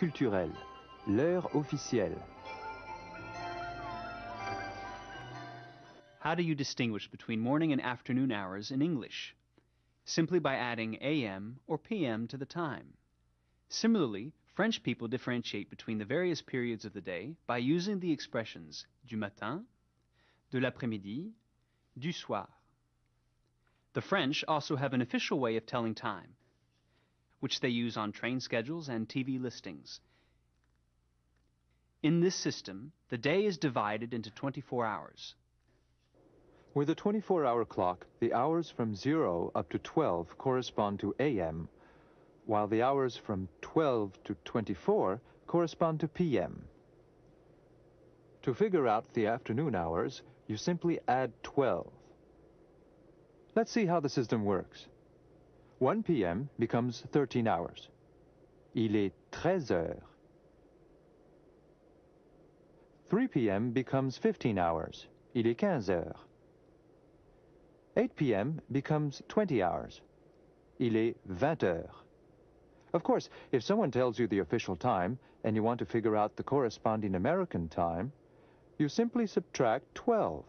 culturelle, l'heure officielle. How do you distinguish between morning and afternoon hours in English? Simply by adding AM or PM to the time. Similarly, French people differentiate between the various periods of the day by using the expressions du matin, de l'après-midi, du soir. The French also have an official way of telling time, which they use on train schedules and TV listings. In this system, the day is divided into 24 hours. With a 24-hour clock, the hours from 0 up to 12 correspond to AM, while the hours from 12 to 24 correspond to PM. To figure out the afternoon hours, you simply add 12. Let's see how the system works. 1 p.m. becomes 13 hours. Il est 13 heures. 3 p.m. becomes 15 hours. Il est 15 heures. 8 p.m. becomes 20 hours. Il est 20 heures. Of course, if someone tells you the official time and you want to figure out the corresponding American time, you simply subtract 12.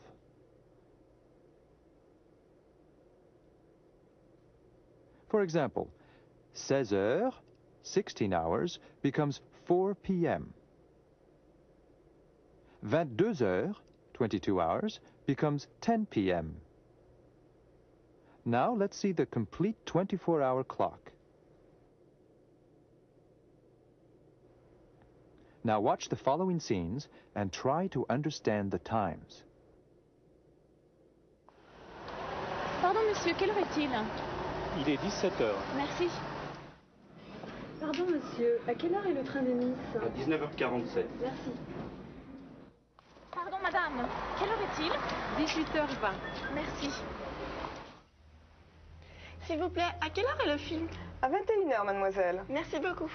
For example, 16 heures, 16 hours, becomes 4 p.m. 22 heures, 22 hours, becomes 10 p.m. Now let's see the complete 24-hour clock. Now watch the following scenes and try to understand the times. Pardon, monsieur, quelle heure est-il Il est 17h. Merci. Pardon, monsieur, à quelle heure est le train de Nice À 19h47. Merci. Pardon, madame, quelle heure est-il? 18h20. Merci. S'il vous plaît, à quelle heure est le film? À 21h, mademoiselle. Merci beaucoup.